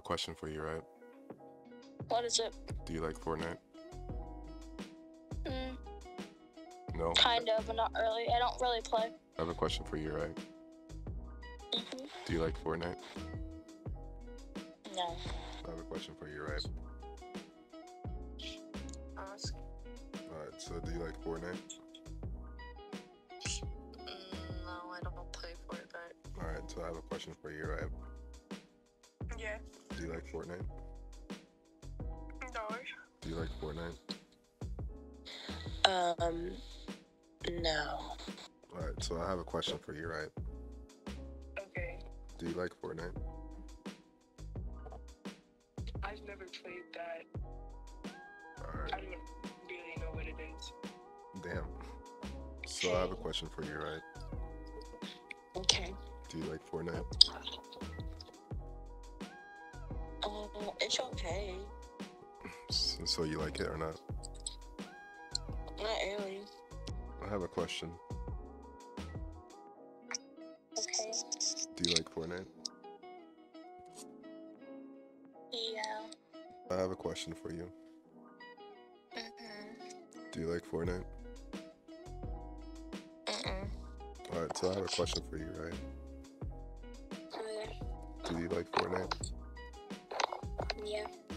a question for you, right? What is it? Do you like Fortnite? Mm, No. kind of, but not really. I don't really play. I have a question for you, right? hmm Do you like Fortnite? No. I have a question for you, right? Ask. Alright, so do you like Fortnite? Mm, no, I don't play Fortnite. Alright, so I have a question for you, right? Yeah. Do you like Fortnite? No. Do you like Fortnite? Um, no. Alright, so I have a question for you, right? Okay, Do you like Fortnite? I've never played that. Alright, I don't really know what it is. damn. So I have a question for you, right? Okay. Do you like Fortnite? It's okay. S- So you like it or not? Not really. I have a question. Okay. Do you like Fortnite? Yeah. I have a question for you. Mm-mm. Do you like Fortnite? Mm-mm. Alright, so I have a question for you, right? Okay. Do you like Fortnite? Yeah.